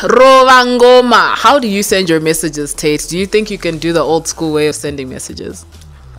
Rovangoma. How do you send your messages, Tate? Do you think you can do the old school way of sending messages?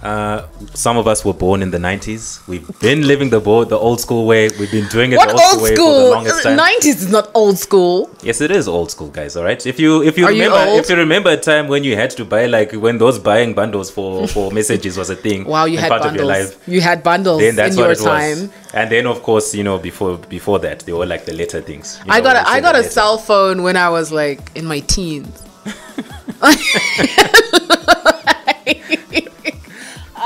Uh, some of us were born in the 90s. We've been living the the old school way. We've been doing it What the old, old school way for the longest time. 90s is not old school. Yes, it is old school, guys. All right. If you if you Are remember old? if you remember a time when you had to buy like when those buying bundles for for messages was a thing. Wow, you had part of your bundles. life. You had bundles Then that's in your time. was. And then of course you know before before that they were like the letter things. You I know, got you a, I got a letter. cell phone when I was like in my teens.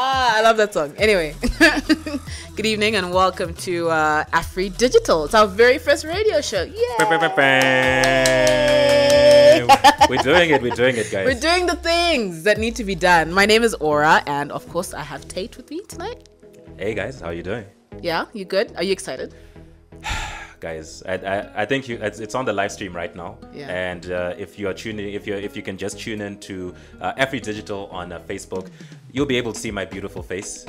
ah, I love that song. Anyway, good evening and welcome to uh, Afri Digital. It's our very first radio show. Yeah, we're doing it. We're doing it, guys. we're doing the things that need to be done. My name is Aurra, and of course, I have Tate with me tonight. hey guys, how you doing? Yeah, you good? Are you excited? Guys. I, I, I think you it's, it's on the live stream right now. Yeah. and uh, if you are tuning if you if you can just tune in to uh, Digital on uh, Facebook you'll be able to see my beautiful face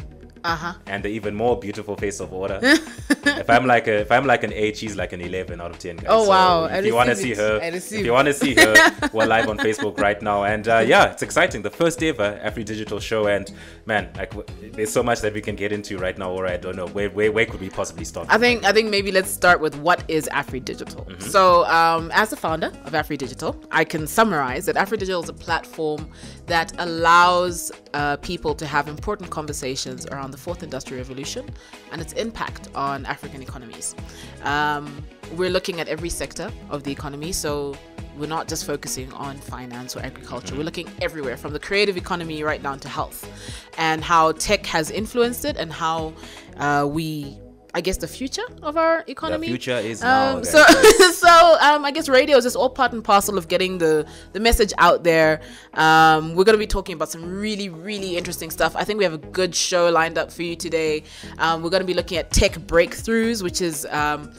Uh huh. and the even more beautiful face of Aurra if I'm like a if I'm like an 8 she's like an 11 out of 10 guys. Oh, wow. I if you want to see her if you want to see her we're live on Facebook right now. And uh, yeah it's exciting. The first ever Afri Digital show. And man like there's so much that we can get into right now or I don't know. Where, where, where could we possibly start? I think I think maybe let's start with what is Afri Digital. Mm-hmm. So, um, as the founder of Afri Digital, I can summarize that Afri Digital is a platform that allows uh, people to have important conversations around the fourth industrial revolution and its impact on African economies. Um, we're looking at every sector of the economy, so we're not just focusing on finance or agriculture. We're looking everywhere from the creative economy right down to health and how tech has influenced it and how uh, we I guess the future of our economy. future is now, Um, so, so um, I guess radio is just all part and parcel of getting the the message out there. Um, we're going to be talking about some really, really interesting stuff. I think we have a good show lined up for you today. Um, we're going to be looking at tech breakthroughs, which is um,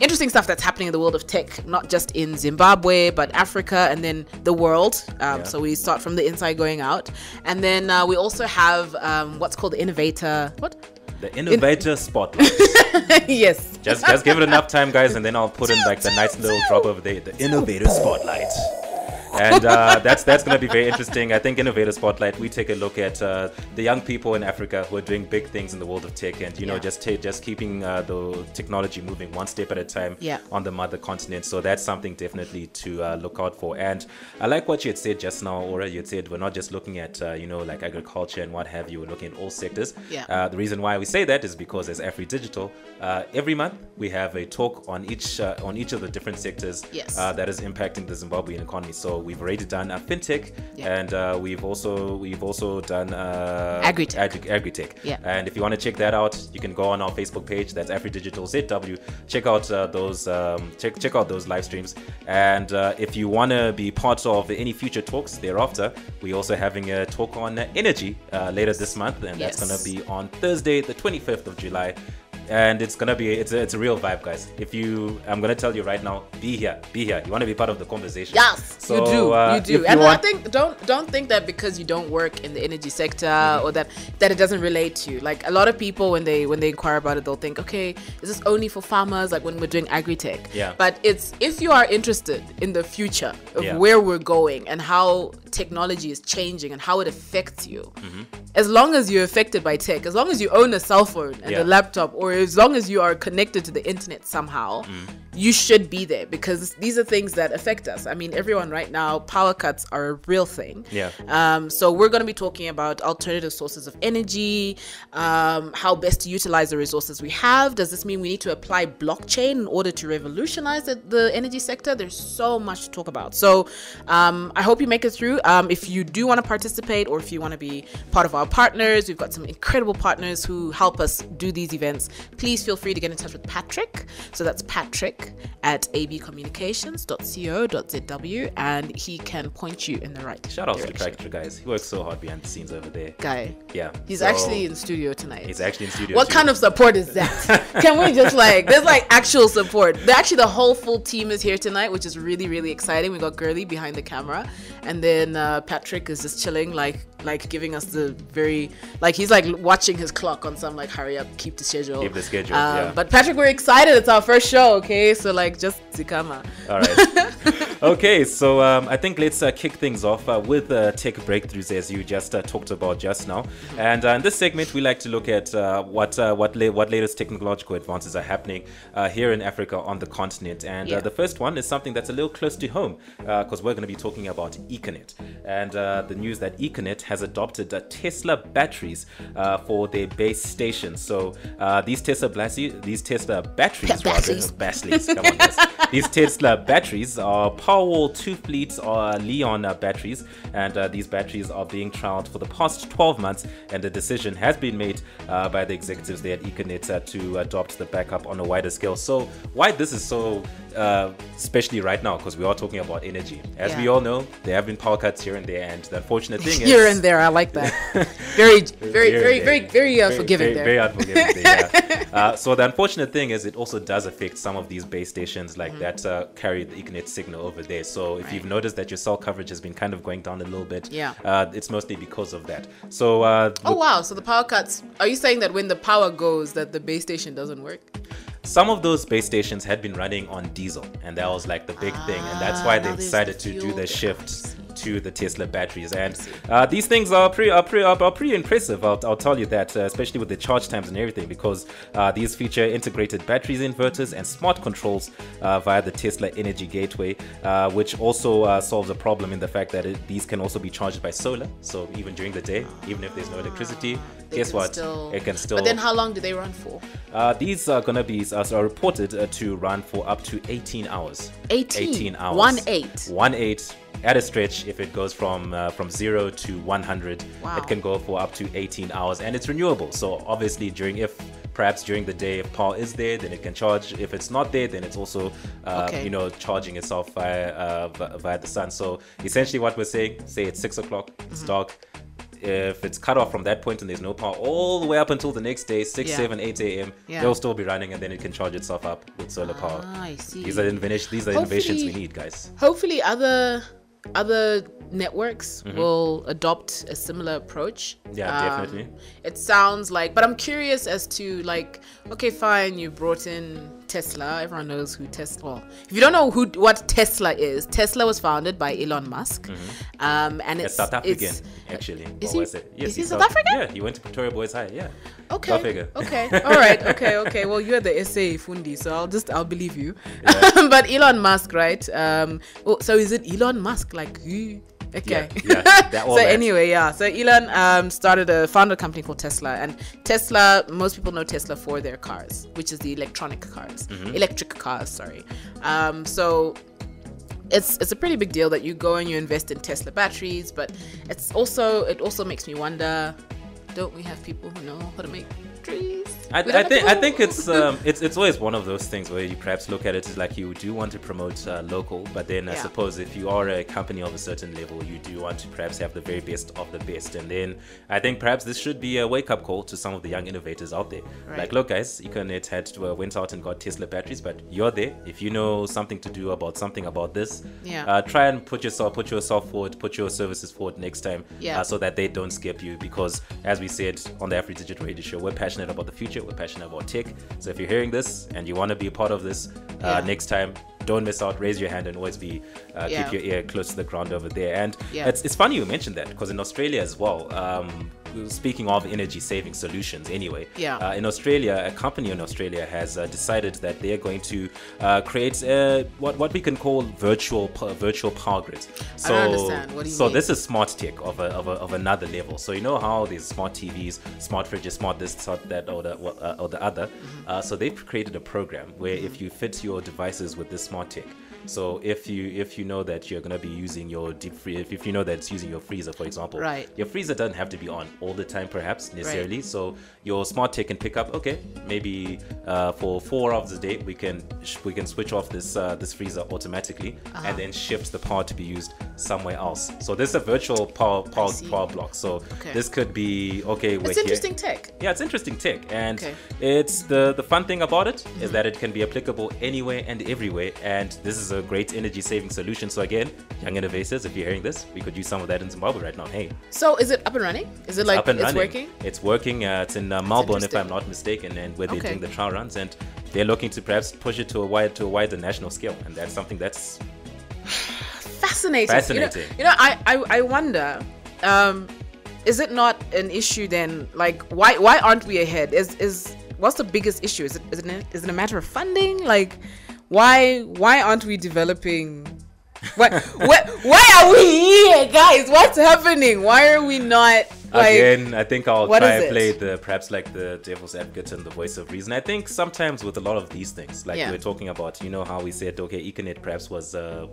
interesting stuff that's happening in the world of tech, not just in Zimbabwe, but Africa and then the world. Um, Yeah. So we start from the inside going out. And then uh, we also have um, what's called the innovator. What? The innovator spotlight. yes. just just give it enough time, guys, and then I'll put in like the nice little drop of the the innovator spotlight. And uh, that's that's gonna be very interesting. I think innovator spotlight. We take a look at uh, the young people in Africa who are doing big things in the world of tech, and you know Yeah. just ta- just keeping uh, the technology moving one step at a time Yeah. on the mother continent. So that's something definitely to uh, look out for. And I like what you had said just now, Aurra. You had said we're not just looking at uh, you know like agriculture and what have you. We're looking at all sectors. Yeah. Uh, the reason why we say that is because as Afri Digital, uh, every month we have a talk on each uh, on each of the different sectors Yes. uh, that is impacting the Zimbabwean economy. So we've already done uh, fintech, Yeah. and uh, we've also we've also done uh, Agritech. agri- agritech. Yeah. And if you want to check that out, you can go on our Facebook page. That's Afri Digital ZW. Check out uh, those um, check check out those live streams. And uh, if you want to be part of any future talks thereafter, we're also having a talk on energy uh, later this month, and that's going to be on Thursday, the 25th of July. And it's gonna be it's a, it's a real vibe, guys. If you, I'm gonna tell you right now, be here, be here. You want to be part of the conversation. Yes, So, you do. uh, you do. and want- I think don't don't think that because you don't work in the energy sector Mm-hmm. or that that it doesn't relate to you. Like a lot of people when they when they inquire about it, they'll think, okay, is this only for farmers? Like when we're doing agri-tech. Yeah. But it's if you are interested in the future of Yeah. where we're going and how technology is changing and how it affects you. Mm-hmm. As long as you're affected by tech, as long as you own a cell phone and Yeah. a laptop, or as long as you are connected to the internet somehow, Mm. you should be there because these are things that affect us. I mean, everyone right now, power cuts are a real thing. Yeah. Um, so we're going to be talking about alternative sources of energy, um, how best to utilize the resources we have. Does this mean we need to apply blockchain in order to revolutionize the, the energy sector? There's so much to talk about. So um, I hope you make it through. Um, if you do want to participate or if you want to be part of our partners, we've got some incredible partners who help us do these events. Please feel free to get in touch with Patrick. So that's Patrick at abcommunications.co.zw and he can point you in the right Shout out to. Patrick, guys. He works so hard behind the scenes over there. Guy. Yeah. He's so- actually in studio tonight. He's actually in studio. What too. kind of support is that? Can we just like there's like actual support. Actually the whole full team is here tonight, which is really, really exciting. We got Gurley behind the camera. And then uh, Patrick is just chilling, like like giving us the very like he's like watching his clock on some like hurry up, keep the schedule. Keep the schedule, Um, yeah. But Patrick, we're excited. It's our first show, okay? So like just Zikama. All right. okay, so um, I think let's uh, kick things off uh, with uh, tech breakthroughs, as you just uh, talked about just now. And uh, in this segment, we like to look at uh, what what la- what latest technological advances are happening here in Africa on the continent. And Yeah. the first one is something that's a little close to home, because we're going to be talking about Econet, and the news that Econet has adopted uh, Tesla batteries for their base stations. So these Tesla batteries, these Tesla batteries, rather, Batteries. batteries, come on, guys. These Tesla batteries are Powerwall 2 fleets or Leon uh, batteries, and uh, these batteries are being trialed for the past 12 months. And the decision has been made uh, by the executives there at Econet uh, to adopt the backup on a wider scale. So, why this is so, uh, especially right now, because we are talking about energy. As we all know, there have been power cuts here and there, and the unfortunate thing is Here and there, I like that. Very, very, Here very, very, very uh, Very- forgiving very, there. Very unforgiving there, yeah. uh, so the unfortunate thing is it also does affect some of these base stations like that uh, carry the Ethernet signal over there. So if you've Mm-hmm. Noticed that your cell coverage has been kind of going down a little bit, Yeah. uh, it's mostly because of that. So uh, Oh wow! So the power cuts. Are you saying that when the power goes, that the base station doesn't work? some of those base stations had been running on diesel, and that was like the big thing, and that's why Ah, they decided to do the shift to the Tesla batteries. And uh, these things are pretty, are pretty, are, pretty impressive. I'll, I'll tell you that, uh, especially with the charge times and everything, because uh, these feature integrated batteries, inverters, and smart controls uh, via the Tesla Energy Gateway, uh, which also uh, solves a problem in the fact that it, these can also be charged by solar. So even during the day, even if there's no electricity, They guess what? still- It can still. But then, how long do they run for? Uh, these are gonna be uh, are reported uh, to run for up to 18 hours. 18? 18 hours. One eight? One eight. At a stretch, if it goes from uh, from zero to 100, Wow. it can go for up to 18 hours, and it's renewable. So obviously, during if perhaps during the day if power is there, then it can charge. If it's not there, then it's also uh, Okay. you know charging itself via uh, via the sun. So essentially, what we're saying, say it's six o'clock, it's Mm-hmm. dark. If it's cut off from that point and there's no power all the way up until the next day, 6, Yeah. 7, 8 a.m., Yeah. they'll still be running and then it can charge itself up with solar power. Ah, I see. These are inventions. These are innovations we need, guys. Hopefully, other other networks Mm-hmm. will adopt a similar approach. Yeah, Um, definitely. It sounds like, but I'm curious as to like, okay, fine, you brought in Tesla. Everyone knows who Tesla. Well, if you don't know who what Tesla is, Tesla was founded by Elon Musk, um, and It's it's South African, it's- actually. Is he- was it? Yes, is he he's South African? Yeah, he went to Pretoria Boys High. Yeah. Okay. Okay. All right. Okay. Okay. Well, you're the SA Fundi, so I'll just I'll believe you. Yeah. but Elon Musk, right? Um. Oh, so is it Elon Musk? Like who? Okay. Yeah, yeah, so that. anyway, yeah. So Elon um started a founded a company called Tesla, and Tesla. Most people know Tesla for their cars, which is the electronic cars, Mm-hmm. electric cars. Sorry. Um. So it's it's a pretty big deal that you go and you invest in Tesla batteries, but it's also it also makes me wonder, don't we have people who know how to make I, I think I think it's um it's it's always one of those things where you perhaps look at it as like you do want to promote uh, local, but then I Yeah. suppose if you are a company of a certain level, you do want to perhaps have the very best of the best, and then I think perhaps this should be a wake up call to some of the young innovators out there. Right. Like, look, guys, Econet had to, uh, went out and got Tesla batteries, but you're there. If you know something to do about something about this, Yeah. uh, try and put yourself put yourself forward, put your services forward next time, Yeah. uh, so that they don't skip you. Because as we said on the Afri Digital Radio Show, we're passionate about the future. We're passionate about tech. So if you're hearing this and you want to be a part of this uh, Yeah. next time, don't miss out. Raise your hand and always be uh, Yeah. keep your ear close to the ground over there. And Yeah. it's, it's funny you mentioned that because in Australia as well. Um, Speaking of energy saving solutions, anyway, Yeah. uh, in Australia, a company in Australia has uh, decided that they are going to uh, create uh, what what we can call virtual virtual power grids. So, understand. What do you so mean? this is smart tech of, a, of, a, of another level. So you know how there's smart TVs, smart fridges, smart this, smart that, or the uh, or the other. Mm-hmm. Uh, so they've created a program where if you fit your devices with this smart tech. So if you if you know that you're gonna be using your deep free if, if you know that it's using your freezer for example, Right. your freezer doesn't have to be on all the time perhaps necessarily. So your smart tech can pick up okay maybe uh, for four hours a day we can we can switch off this uh, this freezer automatically Uh-huh. and then shift the power to be used somewhere else. So this is a virtual power power, power block. So Okay. this could be okay. We're It's here. interesting tech. Yeah, it's interesting tech, and Okay. it's the the fun thing about it is that it can be applicable anywhere and everywhere, and this is a great energy saving solution. So again, young innovators, if you're hearing this, we could use some of that in Zimbabwe right now. Hey, So is it up and running? Is it like up and it's running. working? It's working. Uh, it's in uh, Melbourne, if. I'm not mistaken, and where they're Okay. doing the trial runs, and they're looking to perhaps push it to a wide to a wider national scale, and that's something that's fascinating. Fascinating. You know, you know I, I, I wonder, um, is it not an issue then? Like, why why aren't we ahead? Is is what's the biggest issue? Is it is it is it a matter of funding? Like, why why aren't we developing? Why, why, why are we here, guys? What's happening? Why are we not like, Again, I think I'll try and play the perhaps like the devil's advocate and the voice of reason. I think sometimes with a lot of these things, like Yeah. we're talking about, you know how we said okay, Econet perhaps was uh,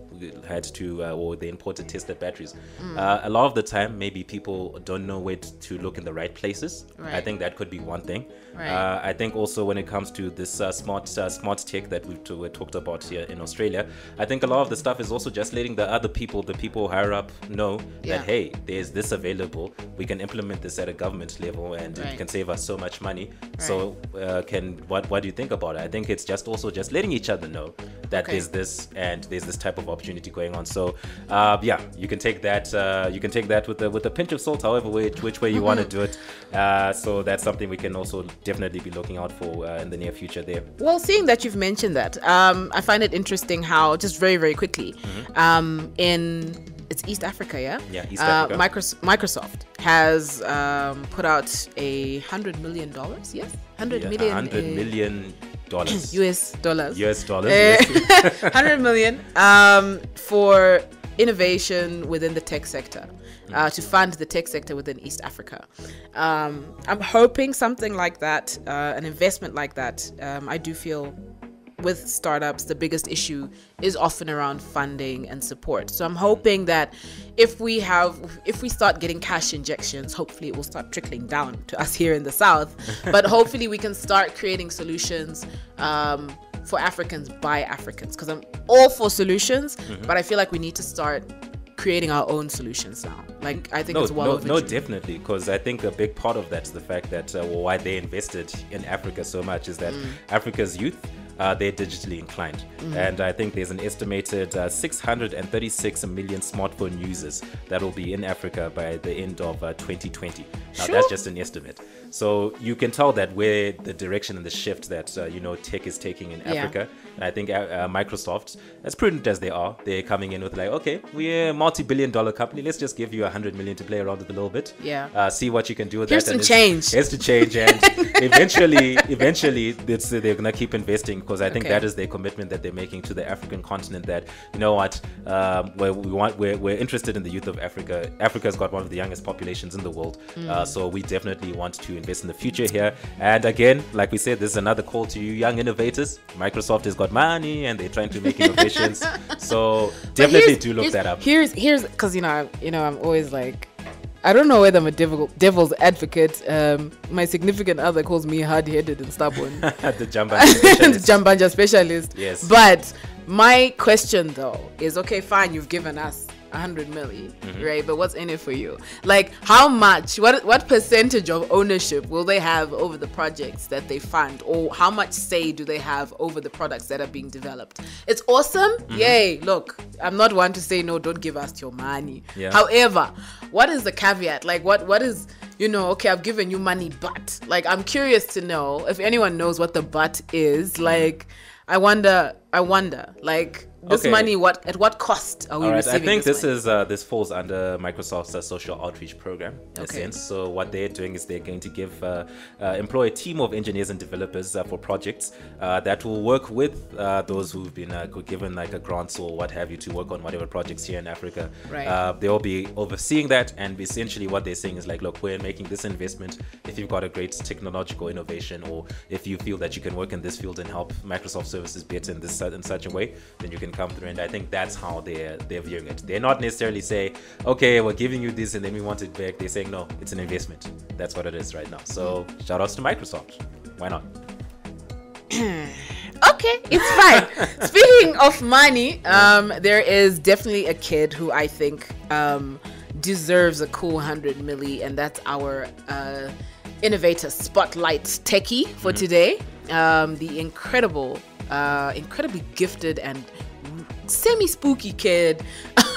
had to uh, or they imported Tesla batteries. Mm. Uh, a lot of the time, maybe people don't know where to look in the right places. I think that could be one thing. Right. Uh, I think also when it comes to this uh, smart uh, smart tech that we've t- we talked about here in Australia, I think a lot of the stuff is also just letting the other people, the people higher up, know Yeah. that hey, there's this available. We can implement this at a government level, and Right. it can save us so much money. So, uh, can what what do you think about it? I think it's just also just letting each other know that Okay. there's this and there's this type of opportunity going on. So, uh, yeah, you can take that uh, you can take that with a with a pinch of salt, however which which way you want to do it. Uh, so that's something we can also definitely be looking out for uh, in the near future. There. Well, seeing that you've mentioned that, um, I find it interesting how, just very, very quickly, um, in it's East Africa, yeah. Yeah, East uh, Africa. Micros- Microsoft has um, put out a hundred million dollars, yes, hundred Yeah, million, hundred uh, million dollars. US dollars, US dollars. Eh, yes. 100 million um, for innovation within the tech sector uh, to fund the tech sector within East Africa. Um, I'm hoping something like that, uh, an investment like that. Um, I do feel with startups, the biggest issue is often around funding and support. So I'm hoping that if we have, if we start getting cash injections, hopefully it will start trickling down to us here in the South. but hopefully we can start creating solutions um, for Africans by Africans. Because I'm all for solutions, but I feel like we need to start creating our own solutions now. Like I think no, it's well no, overdue. no, definitely. Because I think a big part of that's the fact that uh, why they invested in Africa so much is that Mm. Africa's youth. Uh, they're digitally inclined, Mm. and I think there's an estimated uh, 636 million smartphone users that will be in Africa by the end of uh, 2020. Now, Sure. that's just an estimate. So you can tell that where the direction and the shift that uh, you know tech is taking in Yeah. Africa. And I think uh, uh, Microsoft, as prudent as they are, they're coming in with like, okay, we're a multi-billion-dollar company. Let's just give you a hundred million to play around with a little bit. Yeah. Uh, see what you can do with Here's that. some and change. Here's to change, and eventually, eventually, it's, they're gonna keep investing because I think Okay. that is their commitment that they're making to the African continent. That you know what, um, where we want, we're, we're interested in the youth of Africa. Africa's got one of the youngest populations in the world, Mm. uh, so we definitely want to invest in the future here. And again, like we said, this is another call to you young innovators. Microsoft has got money and they're trying to make innovations. so definitely do look that up. Here's here's because you know I'm, you know I'm always like. I don't know whether I'm a devil, devil's advocate. Um, my significant other calls me hard-headed and stubborn. the Jamba specialist. Jambanja specialist. Yes. But my question though is okay, fine, you've given us a hundred milli, Mm-hmm. right? But what's in it for you? Like how much what what percentage of ownership will they have over the projects that they fund? Or how much say do they have over the products that are being developed? It's awesome. Mm-hmm. Yay. Look, I'm not one to say no, don't give us your money. Yeah. However, what is the caveat? Like what what is you know, okay, I've given you money, but like I'm curious to know if anyone knows what the but is. Like I wonder I wonder, like this Okay. money what at what cost are we right, I receiving? think this money? is uh, this falls under Microsoft's uh, social outreach program in a Okay. sense. So what they're doing is they're going to give uh, uh, employ a team of engineers and developers uh, for projects uh, that will work with uh, those who've been uh, given like a grants or what have you to work on whatever projects here in Africa. Right. Uh, they will be overseeing that, and essentially what they're saying is like, look, we're making this investment. If you've got a great technological innovation, or if you feel that you can work in this field and help Microsoft services better in this in such a way, then you can come through. And I think that's how they're they're viewing it. They're not necessarily say, okay, we're giving you this and then we want it back. They're saying no, it's an investment. That's what it is right now. So shout outs to Microsoft. Why not? Okay, it's fine. Speaking of money, um, there is definitely a kid who I think um, deserves a cool hundred milli, and that's our uh, innovator spotlight techie for today. Um, the incredible, uh, incredibly gifted and semi spooky kid.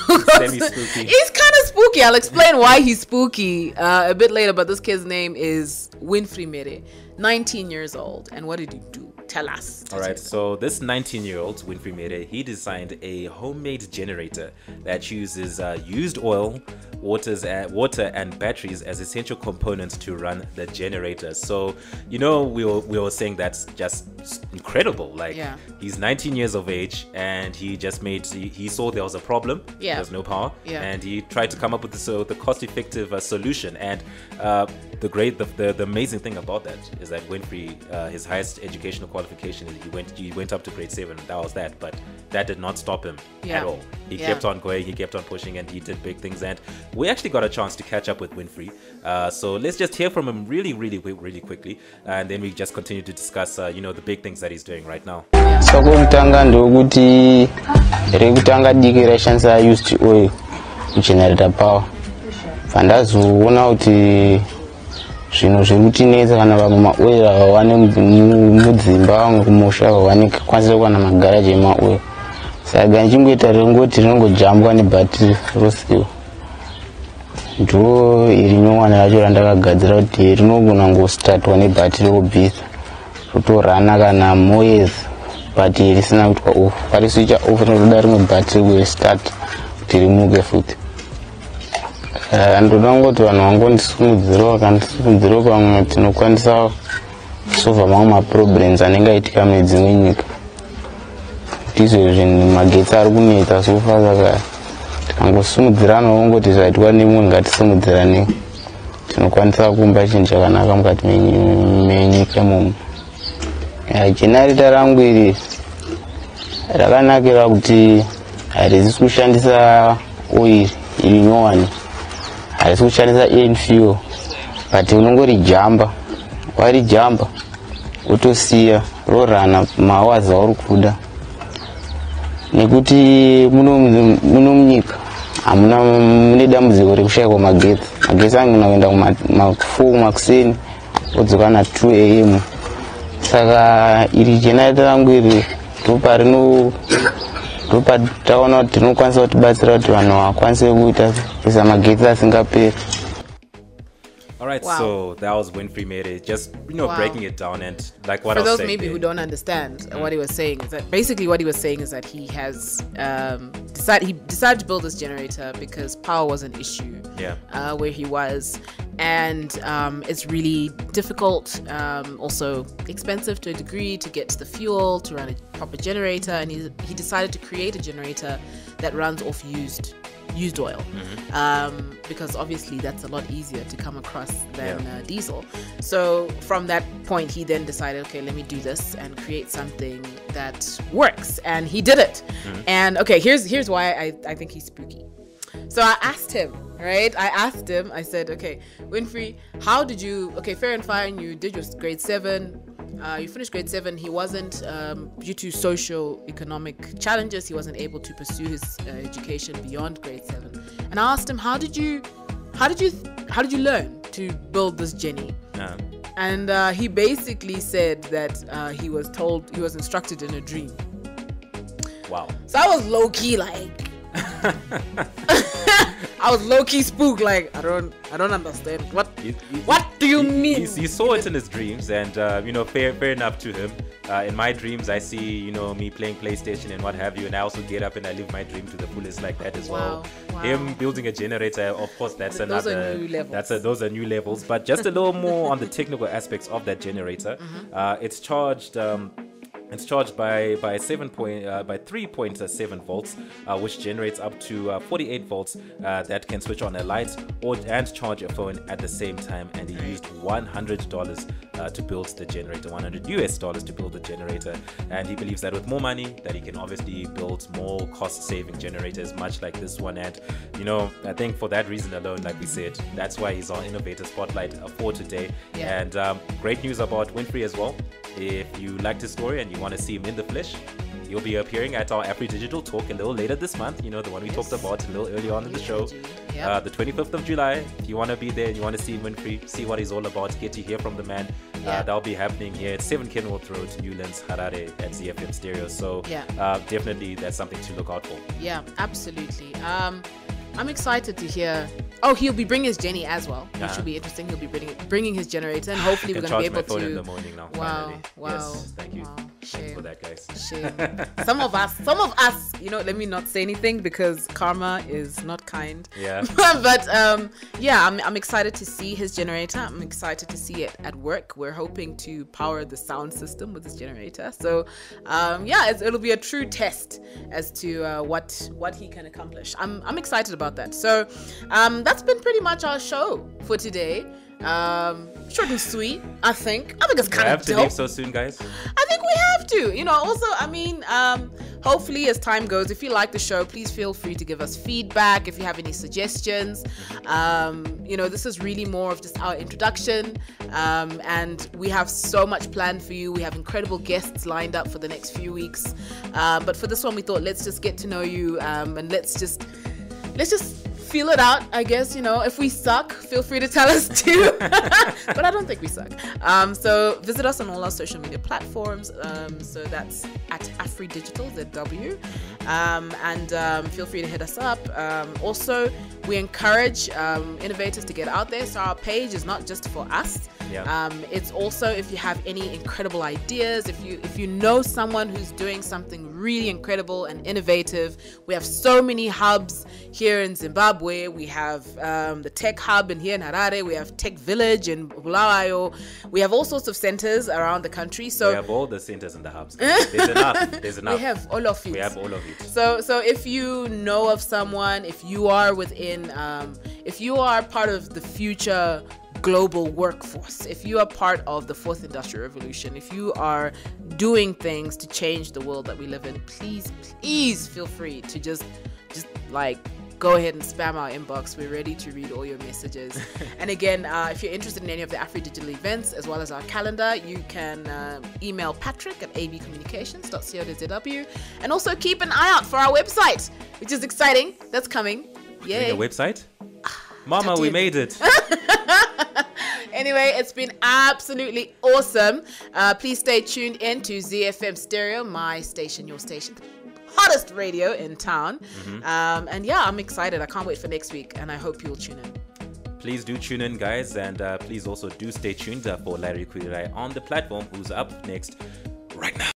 Semi-spooky. He's kind of spooky. I'll explain why he's spooky uh, a bit later. But this kid's name is Winfrey Mere, 19 years old. And what did he do? Tell us. All right, so this 19 year old, Winfrey Mere, he designed a homemade generator that uses uh, used oil, waters, uh, water, and batteries as essential components to run the generator. So, you know, we were, we were saying that's just incredible. Like, Yeah. he's 19 years of age and he just made, he, he saw there was a problem. Yeah. There's no power. Yeah. And he tried to come up with the, so the cost effective uh, solution. And uh, the great, the, the, the amazing thing about that is that Winfrey, uh, his highest educational qualification is he went he went up to grade seven. That was that, but that did not stop him Yeah. at all. He Yeah. kept on going, he kept on pushing, and he did big things. And we actually got a chance to catch up with Winfrey. Uh, so let's just hear from him really, really, really quickly, and then we just continue to discuss, uh, you know, the big things that he's doing right now. sekutanga ndokuti rekutanga diki raishandisa used oil kugenerata power pandazoona kuti zvinhu zviri kutinetsa kana vamwe maoil ava wane mudzimba vamwe kumusha vawane kwanisa kuwana magaraji emaoil saka nichingoita ringoti rinongojambwa nebhatiri rosiwa. Ndo iri nyowani racho randakagadzira kuti rinogona ngostatwa nebhatiri obhisa rotorana kana moyes bhatiri risina kuitwa off. Pariswicha off rinotoda rimwe bhatiri westart kuti rimuke futi ndoda ngoti vanhu vangondisumudzirawo vakandisumudzirawo pamwe tinokwanisa kusovha mamwe maproblems anenge aitika mune dzimwe nyika kuti izvezvi magetsi ari kunetsa sofa saka tikangosumudziranawo ngoti zvaitwa nemumwe ngatisumudziranei tinokwanisa kumba chinhu chakanaka mukati menyi- menyika imomo Ya, jenareta rangu iri rakanakira kuti harisi kushandisa oil iri nyowani harisi kushandisa enfuel but unongorijamba warijamba wotosiya rorana mawazi auri kuda. Nekuti muno munyika hamuna mune dambudziko rekushayikwa magetsi magetsi angona kuenda kuma4 makuseni odzoka na 2 am saka iri jenaita rangu iri ndoparino ndopataona kuti rinokwanisa kutibatsira kuti vanhu vakwanise kuita kuisa magetsi asingaperi All right, Wow. so that was Winfrey made it, just you know Wow. breaking it down and like what For I was those saying. maybe who don't understand what he was saying, is that basically what he was saying is that he has um, decided he decided to build this generator because power was an issue. Yeah. Uh, where he was, and um, it's really difficult, um, also expensive to a degree to get the fuel to run a proper generator, and he he decided to create a generator that runs off used used oil um, because obviously that's a lot easier to come across than Yeah. uh, diesel. So from that point, he then decided, okay, let me do this and create something that works, and he did it. And okay, here's here's why I, I think he's spooky. So I asked him, right? I asked him. I said, okay, Winfrey, how did you? Okay, fair and fine. You did your grade seven. Uh, you finished grade seven. He wasn't um, due to social economic challenges. He wasn't able to pursue his uh, education beyond grade seven. And I asked him, how did you, how did you, how did you learn to build this Jenny? Uh, And uh, he basically said that uh, he was told he was instructed in a dream. wow. So I was low key like, I was low key spooked. Like I don't, I don't understand. What, He- he- what do you he, mean? he, saw it in his dreams, and uh, you know, fair, fair enough to him. Uh, in my dreams, I see you know me playing PlayStation and what have you, and I also get up and I live my dream to the fullest like that as well. Wow, wow. Him building a generator, of course, that's Those are another. new levels. That's a, those are new levels, but just a little more on the technical aspects of that generator. Mm-hmm. Uh, it's charged. Um, it's charged by by seven point uh, by three point seven volts, uh, which generates up to uh, 48 volts. Uh, that can switch on a light or and charge a phone at the same time. And he used 100 dollars uh, to build the generator, 100 US dollars to build the generator. And he believes that with more money, that he can obviously build more cost-saving generators, much like this one. And you know, I think for that reason alone, like we said, that's why he's on Innovator Spotlight for today. Yeah. And um, great news about Winfrey as well. If you liked his story and you want to see him in the flesh, he'll be appearing at our Afri Digital Talk a little later this month. You know, the one we talked about a little earlier on in the show. Yep. Uh, the 25th of July. If you want to be there and you want to see Winfrey, see what he's all about, get to hear from the man, uh, that'll be happening here at 7 Kenilworth Road, Newlands, Harare at ZiFM Stereo. So Yeah. uh, definitely that's something to look out for. Yeah, absolutely. Um, I'm excited to hear. Oh, he'll be bringing his Jenny as well, which Uh-huh. should be interesting. He'll be bringing bringing his generator, and hopefully we're going to charge be my able phone to. in the morning now. Wow, finally. wow, Yes, thank you. wow. Shame. for that, guys. Shame. some of us, some of us, you know, let me not say anything because karma is not kind. Yeah. but um, yeah, I'm, I'm excited to see his generator. I'm excited to see it at work. We're hoping to power the sound system with this generator. So um, yeah, it's, it'll be a true test as to uh, what what he can accomplish. I'm I'm excited about that. So um, that's been pretty much our show for today. Um, short and sweet, I think. I think it's Do I kind have of to leave so soon, guys? I think we have to. You know, also, I mean, um, hopefully, as time goes, if you like the show, please feel free to give us feedback. If you have any suggestions, um, you know, this is really more of just our introduction. Um, and we have so much planned for you. We have incredible guests lined up for the next few weeks. Uh, but for this one, we thought let's just get to know you um, and let's just let's just feel it out i guess you know. If we suck feel free to tell us too. But i don't think we suck. Um, so visit us on all our social media platforms. Um, so that's at afridigital zw um, and um, feel free to hit us up. Um, also we encourage um, innovators to get out there. So our page is not just for us Yeah. um, it's also if you have any incredible ideas, if you if you know someone who's doing something really incredible and innovative. We have so many hubs here in Zimbabwe. We have um, the Tech Hub in here in Harare. We have Tech Village in Bulawayo. We have all sorts of centers around the country. So we have all the centers and the hubs. There's enough. There's enough. we have all of it. We have all of it. So, so if you know of someone, if you are within, um, if you are part of the future global workforce, if you are part of the fourth industrial revolution, if you are doing things to change the world that we live in, please, please feel free to just, just like go ahead and spam our inbox. We're ready to read all your messages. and again, uh, if you're interested in any of the Afri Digital events as well as our calendar, you can um email Patrick at abcommunications.co.zw and also keep an eye out for our website, which is exciting. That's coming. Yay. A website? Mama, we made it. Anyway, it's been absolutely awesome. Uh, please stay tuned in to ZiFM Stereo, my station, your station, hottest radio in town. Um, and yeah, I'm excited. I can't wait for next week, and I hope you'll tune in. please do tune in, guys, and uh, please also do stay tuned uh, for Larry Kuirai on the platform, who's up next right now.